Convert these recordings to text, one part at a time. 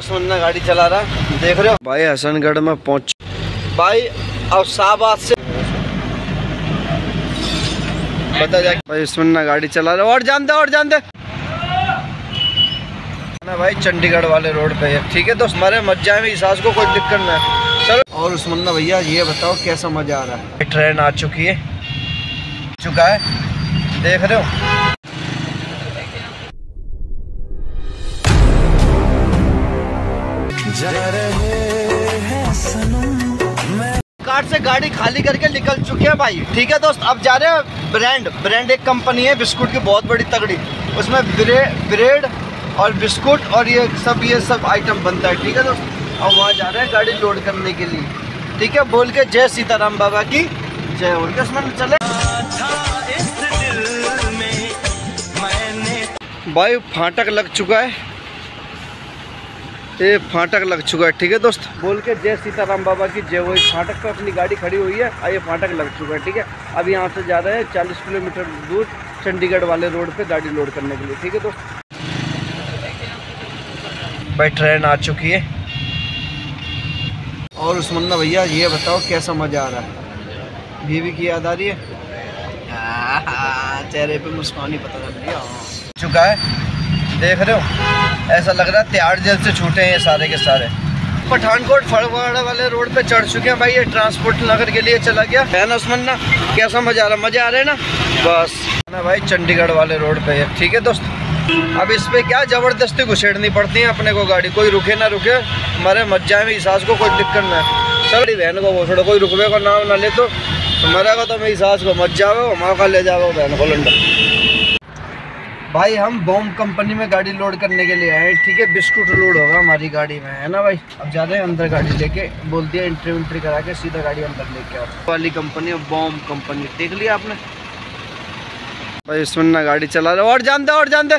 सुनना गाड़ी चला रहा। देख रहे हो? भाई हसनगढ़ में पहुँच भाई अब शाहबाद से बता जा भाई सुनना गाड़ी चला रहा। और जान दे और जान दे। ना भाई चंडीगढ़ वाले रोड पे है। ठीक है तो हमारे मज्जा में सास को कोई दिक्कत ना है। चलो। और उस्मन्ना भैया ये बताओ कैसा मज़ा आ रहा है? ट्रेन आ चुकी है। चुका है। देख रहे हो? कार्ड से गाड़ी खाली करके निकल चुके हैं भाई। ठीक है दोस्त अब जा रहे हैं ब्रांड। ब्रांड एक कंपनी है बिस्कुट की बहुत बड़ी तगड़ी। उसमें ब्रे, ब्रेड और बिस्कुट और ये सब ये सब आइटम बनता है। ठीक है दोस्त? अब वहाँ जा रहे हैं गाड़ी लोड करने के लिए। ठीक है बोल के जय सीताराम बाबा की। जय और किस्मत चले। भाई फाटक लग चुका है। ये फाटक लग चुका है ठीक है दोस्त? बोल के जय सीताराम बाबा की जय वही फाटक पर अपनी गाड़ी खड़ी हुई है और ये फाटक लग चुका है ठीक है? अब यहाँ से जा रहे हैं चालीस किलोमीटर दूर चंडीगढ़ वाले रोड पे गाड़ी लोड करने के लिए ठीक है दोस्त? भाई ट्रेन आ चुकी है। और उस्मन्ना भैया ये बताओ कैसा मज़ा आ रहा है? बीवी की याद आ रही है? चेहरे पे मुस्कान ही पता चल रही है। चुका है। देख रहे हो? ऐसा लग रहा है त्यार जेल से छूटे हैं ये सारे के सारे। पठानकोट फड़वाड़ा वाले रोड पे चढ़ चुके हैं भाई, ये ट्रांसपोर्ट नगर के लिए चला गया। है ना उस्मान ना, कैसा मज़ा आ रहा मज़ा आ रहा है ना? बस। ना भाई, चंडीगढ़ वाले रोड पे है। ठीक है दोस्त? अब इस पे क्या ज़बरदस्ती घुसेड़नी पड़ती है अपने को गाड़ी? कोई रुके ना रुके हमारे मत जाए सास को कोई दिक्कत ना है। बहन को छोड़ो, कोई रुकवे का नाम ना ले तो। मरेगा तो मेरी सास को मत जाओ हमारा ले जाओ बहन को लंडा भाई, हम बॉम्ब कंपनी में गाड़ी लोड करने के लिए आए ठीक है? बिस्कुट लोड होगा हमारी गाड़ी में, है ना भाई? अब जा रहे हैं अंदर गाड़ी लेके, बोल दिया एंट्री वेंट्री करा के सीधा गाड़ी अंदर लेके आओ। वाली कंपनी है बॉम्ब कंपनी देख लिया आपने? भाई सुनना गाड़ी चला रहा, और जान दे, और जान दे।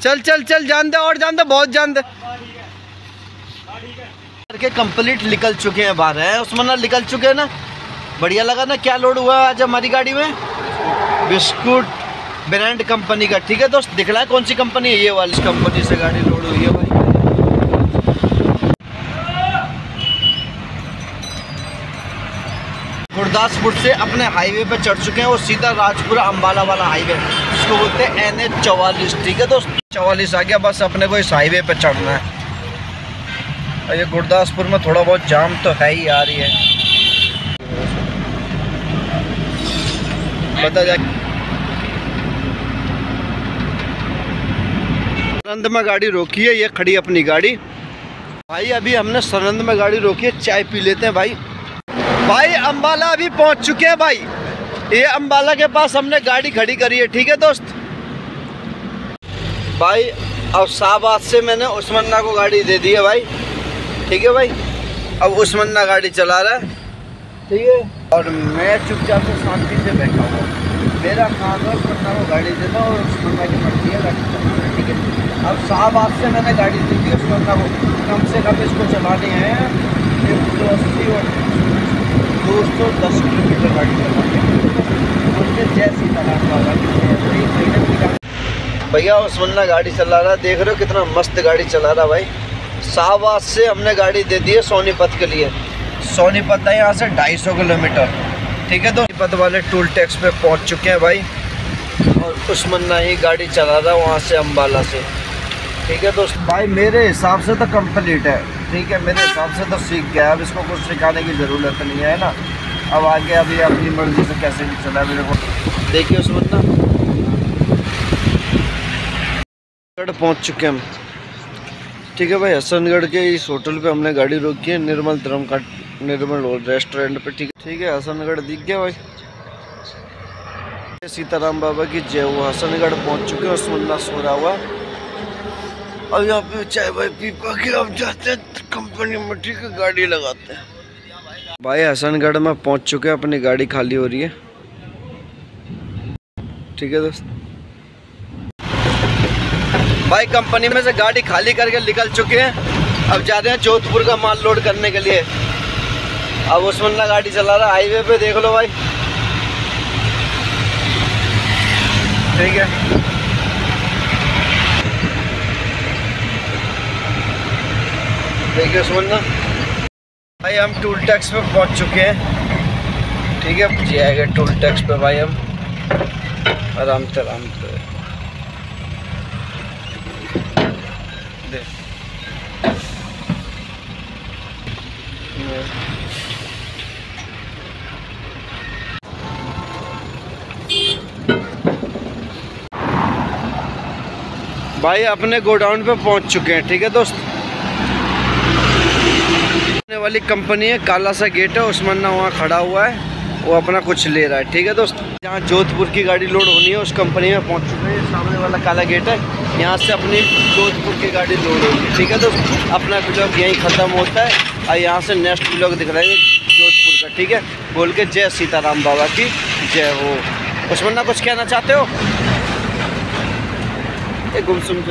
चल चल चल, जान दे, और जान दे, बहुत जान दे। करके कंप्लीट निकल चुके हैं बाहर है? उस्मान निकल चुके हैं ना? बढ़िया लगा ना, क्या लोड हुआ आज हमारी गाड़ी में? बिस्कुट ब्रांड कंपनी का, ठीक है दोस्त? दिख रहा है कौन सी कंपनी है ये वाली कंपनी से गाड़ी लोड हुई है भाई। गुरदासपुर से अपने हाईवे पर चढ़ चुके हैं, वो सीधा राजपुरा अम्बाला वाला हाईवे जिसको बोलते हैं एन एच चौवालीस, ठीक है दोस्त? चौवालीस आ गया, बस अपने को इस हाईवे पे चढ़ना है। और ये गुरदासपुर में थोड़ा बहुत जाम तो है ही आ रही है। बता जा सरंद में गाड़ी रोकी है, ये खड़ी अपनी गाड़ी। भाई, अभी हमने सरंद में गाड़ी रोकी है, चाय पी लेते हैं भाई। भाई, अंबाला अभी पहुँच चुके हैं भाई। ये अंबाला के पास हमने गाड़ी खड़ी करी है, ठीक है दोस्त? भाई, अब शाहबाद से मैंने उस्मन्ना को गाड़ी दे दी है भाई। ठीक है भाई? अब उस्मन्ना गाड़ी चला रहा है। ठीक है? और मैं चुपचाप से शांति से बैठा हुआ मेरा काम है उस्मन्ना को गाड़ी देना और उस्मन्ना की मर्ज़ी है, गाड़ी चलाना, ठीक है? अब शाहबाद से मैंने गाड़ी दी थी उस्मन्ना को कम से कम इसको चलाने हैं एक सौ अस्सी और दो सौ दस किलोमीटर गाड़ी चलाने जय सीताराम बाबा भैया उस्मन्ना गाड़ी चला रहा है। देख रहे हो कितना मस्त गाड़ी चला रहा भाई। शाहबाद से हमने गाड़ी दे दी है सोनीपत के लिए। सोनीपत है यहाँ से 250 किलोमीटर। ठीक है तो सोनीपत वाले टूल टैक्स पे पहुँच चुके हैं भाई। और उस्मन्ना ही गाड़ी चला रहा है वहाँ से अम्बाला से। ठीक है दोस्त भाई मेरे हिसाब से तो कंप्लीट है। ठीक है, मेरे हिसाब से तो सीख गया अब इसको कुछ सिखाने की ज़रूरत नहीं है ना? अब आगे अभी अपनी मर्ज़ी से कैसे भी चला, मेरे को देखिए उस्मन्ना पहुँच चुके हम। ठीक है भाई, हसनगढ़ के इस होटल पे हमने गाड़ी रोकी है, निर्मल धर्म का निर्मल रेस्टोरेंट पे। ठीक है ठीक है, हसनगढ़ दिख गया भाई। सीताराम बाबा की जय। वो हसनगढ़ पहुँच चुके हैं उस्मन्ना सो रहा हुआ। अब यहाँ पे चाय भाई पी पा के अब जाते हैं कंपनी में ठीक है, गाड़ी लगाते हैं। भाई, हसनगढ़ में पहुँच चुके हैं, अपनी गाड़ी खाली हो रही है। ठीक है दोस्त। भाई कंपनी में से गाड़ी खाली करके निकल चुके हैं। अब जा रहे हैं जोधपुर का माल लोड करने के लिए। अब उस्मन्ना गाड़ी चला रहा हाईवे पे देख लो भाई। ठीक है। देखिए उस्मन्ना भाई, हम टूल टैक्स पे पहुँच चुके हैं। ठीक है, जी आएगा टूल टैक्स पे भाई हम। आराम से आराम से। भाई, अपने गोडाउन पे पहुँच चुके हैं, ठीक है दोस्त? वाली कंपनी है, काला सा गेट है उस्माना वहाँ खड़ा हुआ है, वो अपना कुछ ले रहा है, ठीक है दोस्त? जहाँ जोधपुर की गाड़ी लोड होनी है, उस कंपनी में पहुँच चुके हैं सामने वाला काला गेट है, यहाँ से अपनी जोधपुर की गाड़ी लोड होगी, ठीक है दोस्त? अपना ब्लॉग यहीं ख़त्म होता है, और यहाँ से नेक्स्ट ब्लॉग दिखलाएँगे जोधपुर का, ठीक है? बोल के जय सीताराम बाबा की, जय हो। उस्मन्ना कुछ कहना चाहते हो? ये गुमसुम